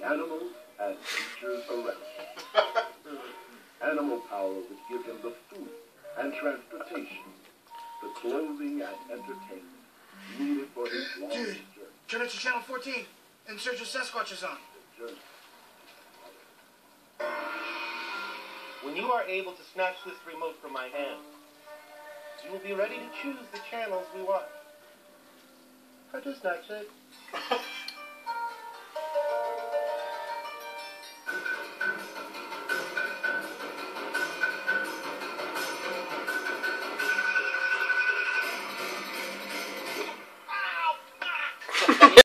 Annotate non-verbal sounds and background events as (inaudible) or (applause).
the animals and creatures around (laughs) him. Animal power would give him the food and transportation, the clothing and entertainment needed for his long Dude. journey. Turn it to channel 14. In Search of Sasquatch is on. When you are able to snatch this remote from my hand, you will be ready to choose the channels we watch. How to snatch it?